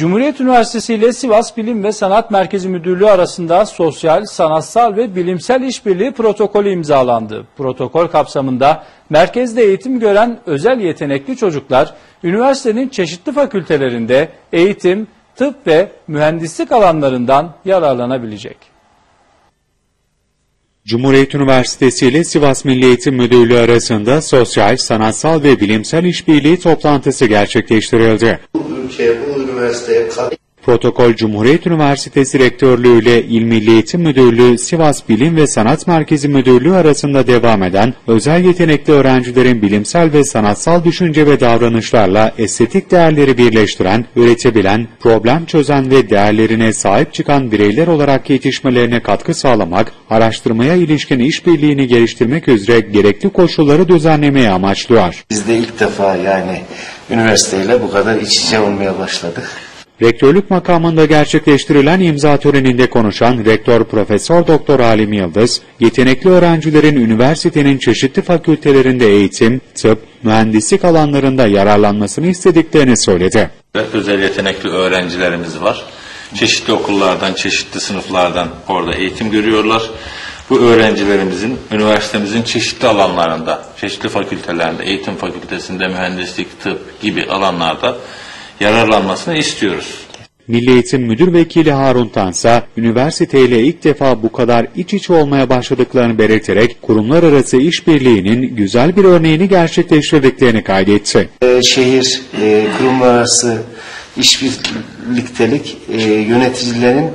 Cumhuriyet Üniversitesi ile Sivas Bilim ve Sanat Merkezi Müdürlüğü arasında sosyal, sanatsal ve bilimsel işbirliği protokolü imzalandı. Protokol kapsamında merkezde eğitim gören özel yetenekli çocuklar üniversitenin çeşitli fakültelerinde eğitim, tıp ve mühendislik alanlarından yararlanabilecek. Cumhuriyet Üniversitesi ile Sivas Milli Eğitim Müdürlüğü arasında sosyal, sanatsal ve bilimsel işbirliği toplantısı gerçekleştirildi. ülkeye, bu üniversiteye kat- Protokol Cumhuriyet Üniversitesi Rektörlüğü ile İl Milli Eğitim Müdürlüğü, Sivas Bilim ve Sanat Merkezi Müdürlüğü arasında devam eden özel yetenekli öğrencilerin bilimsel ve sanatsal düşünce ve davranışlarla estetik değerleri birleştiren, üretebilen, problem çözen ve değerlerine sahip çıkan bireyler olarak yetişmelerine katkı sağlamak, araştırmaya ilişkin işbirliğini geliştirmek üzere gerekli koşulları düzenlemeye amaçlıyor. Biz de ilk defa yani üniversiteyle bu kadar iç içe olmaya başladık. Rektörlük makamında gerçekleştirilen imza töreninde konuşan Rektör Profesör Doktor Halim Yıldız, yetenekli öğrencilerin üniversitenin çeşitli fakültelerinde eğitim, tıp, mühendislik alanlarında yararlanmasını istediklerini söyledi. özel yetenekli öğrencilerimiz var. Çeşitli okullardan, çeşitli sınıflardan orada eğitim görüyorlar. Bu öğrencilerimizin üniversitemizin çeşitli alanlarında, çeşitli fakültelerinde, eğitim fakültesinde, mühendislik, tıp gibi alanlarda yararlanmasını istiyoruz. Milli Eğitim Müdür Vekili Harun Tansa, üniversiteyle ilk defa bu kadar iç içe olmaya başladıklarını belirterek kurumlar arası işbirliğinin güzel bir örneğini gerçekleştirdiklerini kaydetti. Ee, şehir, e, kurumlar arası işbirliktelik e, yöneticilerin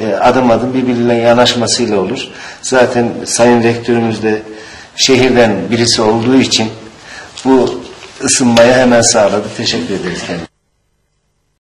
e, adım adım birbirine yanaşmasıyla olur. Zaten Sayın Rektörümüz de şehirden birisi olduğu için bu ısınmayı hemen sağladı. Teşekkür ederiz kendisine.